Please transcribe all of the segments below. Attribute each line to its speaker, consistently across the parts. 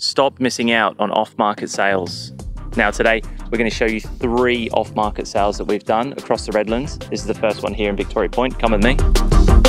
Speaker 1: Stop missing out on off market sales. Now, today we're going to show you three off market sales that we've done across the Redlands. This is the first one here in Victoria Point. Come with me.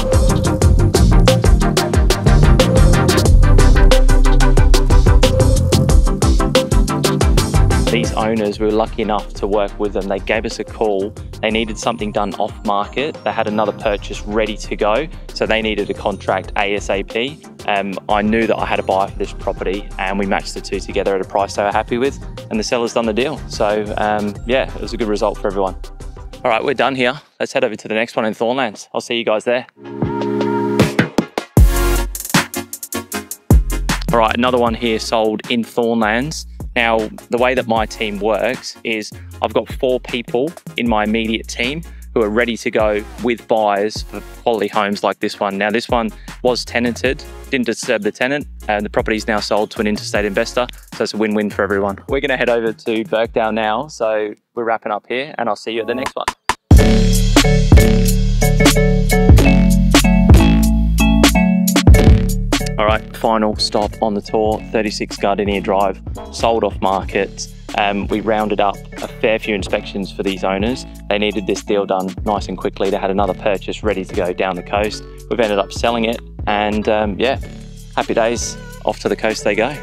Speaker 1: These owners, we were lucky enough to work with them. They gave us a call. They needed something done off market. They had another purchase ready to go, so they needed a contract ASAP. Um, I knew that I had a buyer for this property, and we matched the two together at a price they were happy with, and the seller's done the deal. So um, yeah, it was a good result for everyone. All right, we're done here. Let's head over to the next one in Thornlands. I'll see you guys there. All right, another one here sold in Thornlands. Now, the way that my team works is I've got four people in my immediate team who are ready to go with buyers for quality homes like this one. Now, this one was tenanted, didn't disturb the tenant, and the property is now sold to an interstate investor. So it's a win-win for everyone. We're going to head over to Birkdale now. So we're wrapping up here, and I'll see you at the next one. All right, final stop on the tour, 36 Gardenia Drive, sold off market. Um, we rounded up a fair few inspections for these owners. They needed this deal done nice and quickly. They had another purchase ready to go down the coast. We've ended up selling it and um, yeah, happy days, off to the coast they go.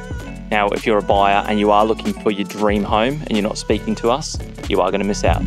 Speaker 1: Now, if you're a buyer and you are looking for your dream home and you're not speaking to us, you are going to miss out.